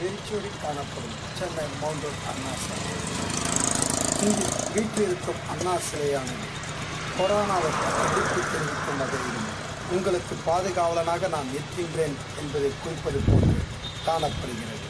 வெறிச்சோடி காணப்படும் சென்னை மவுண்டூர் அண்ணா சிலை. இங்கு வீற்றிருக்கும் அண்ணா சிலையானது கொரோனாவை எதிர்ப்பு தெரிவிக்கும் வகையில் உங்களுக்கு பாதுகாவலனாக நான் நிற்கின்றேன் என்பதை குறிப்பது போன்று காணப்படுகிறது.